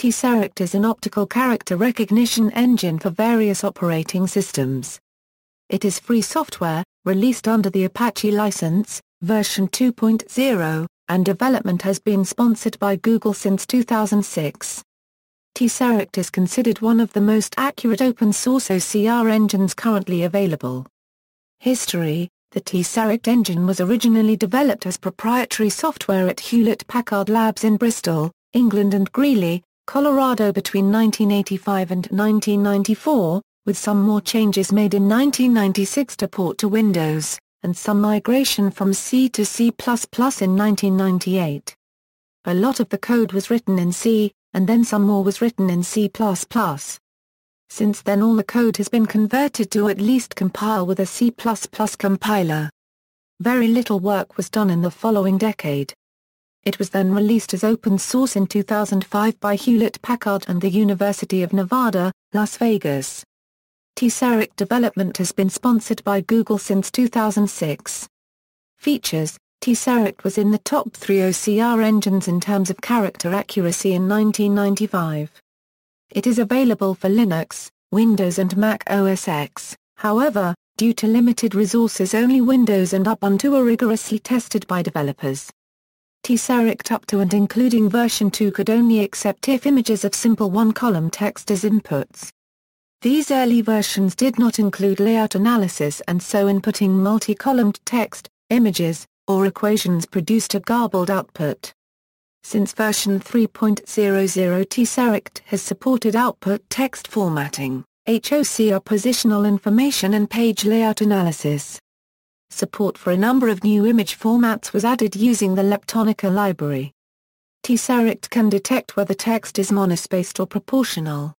Tesseract is an optical character recognition engine for various operating systems. It is free software, released under the Apache license, version 2.0, and development has been sponsored by Google since 2006. Tesseract is considered one of the most accurate open-source OCR engines currently available. History The Tesseract engine was originally developed as proprietary software at Hewlett-Packard Labs in Bristol, England and Greeley, Colorado between 1985 and 1994, with some more changes made in 1996 to port to Windows, and some migration from C to C++ in 1998. A lot of the code was written in C, and then some more was written in C++. Since then all the code has been converted to at least compile with a C++ compiler. Very little work was done in the following decade. It was then released as open source in 2005 by Hewlett-Packard and the University of Nevada, Las Vegas. Tesseract development has been sponsored by Google since 2006. Features Tesseract was in the top three OCR engines in terms of character accuracy in 1995. It is available for Linux, Windows and Mac OS X, however, due to limited resources only Windows and Ubuntu are rigorously tested by developers. Tesseract up to and including version 2 could only accept TIFF images of simple one-column text as inputs. These early versions did not include layout analysis and so inputting multi-columned text, images, or equations produced a garbled output. Since version 3.00 Tesseract has supported output text formatting, HOCR positional information and page layout analysis. Support for a number of new image formats was added using the Leptonica library. Tesseract can detect whether text is monospaced or proportional.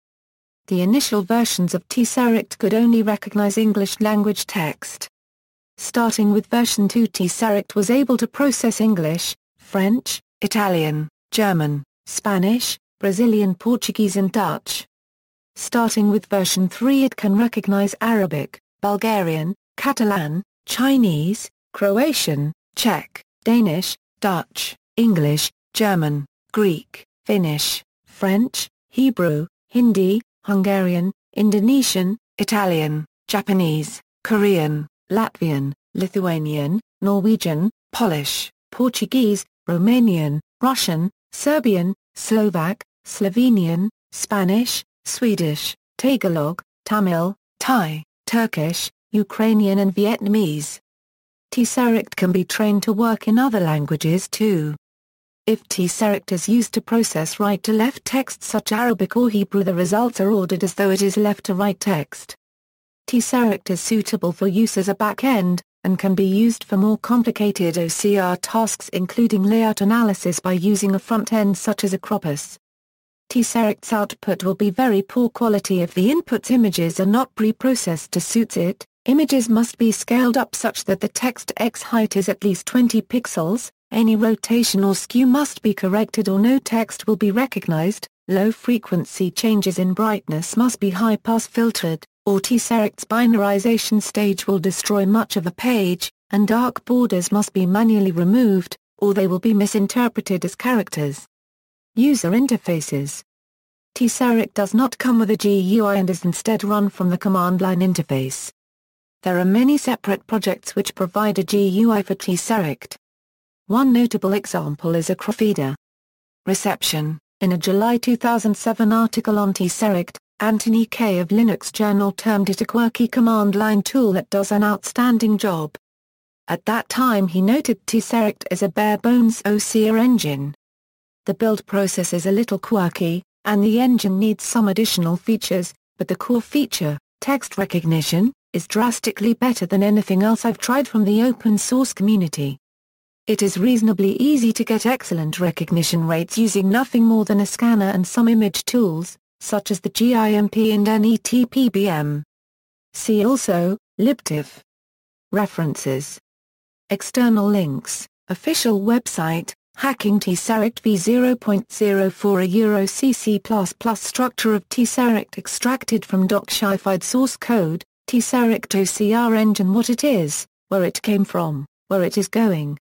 The initial versions of Tesseract could only recognize English language text. Starting with version 2 Tesseract was able to process English, French, Italian, German, Spanish, Brazilian Portuguese and Dutch. Starting with version 3 it can recognize Arabic, Bulgarian, Catalan, Chinese, Croatian, Czech, Danish, Dutch, English, German, Greek, Finnish, French, Hebrew, Hindi, Hungarian, Indonesian, Italian, Japanese, Korean, Latvian, Lithuanian, Norwegian, Polish, Portuguese, Romanian, Russian, Serbian, Slovak, Slovenian, Spanish, Swedish, Tagalog, Tamil, Thai, Turkish, Ukrainian and Vietnamese. Tesseract can be trained to work in other languages too. If Tesseract is used to process right-to-left text such Arabic or Hebrew the results are ordered as though it is left-to-right text. Tesseract is suitable for use as a back-end, and can be used for more complicated OCR tasks including layout analysis by using a front-end such as OCRopus. Tesseract's output will be very poor quality if the input's images are not pre-processed to suit it, images must be scaled up such that the text X height is at least 20 pixels, any rotation or skew must be corrected or no text will be recognized, low frequency changes in brightness must be high-pass filtered, or Tesseract's binarization stage will destroy much of the page, and dark borders must be manually removed, or they will be misinterpreted as characters. User interfaces Tesseract does not come with a GUI and is instead run from the command line interface. There are many separate projects which provide a GUI for Tesseract. One notable example is OCRFeeder. Reception In a July 2007 article on Tesseract, Anthony Kay of Linux Journal termed it a quirky command line tool that does an outstanding job. At that time he noted Tesseract as a bare-bones OCR engine. The build process is a little quirky, and the engine needs some additional features, but the core feature, text recognition, is drastically better than anything else I've tried from the open source community. It is reasonably easy to get excellent recognition rates using nothing more than a scanner and some image tools, such as the GIMP and NETPBM. See also, libtiff. References. External links, official website, Hacking Tesseract v0.04 a Euro CC++ structure of Tesseract extracted from Docshified source code, Tesseract OCR engine what it is, where it came from, where it is going,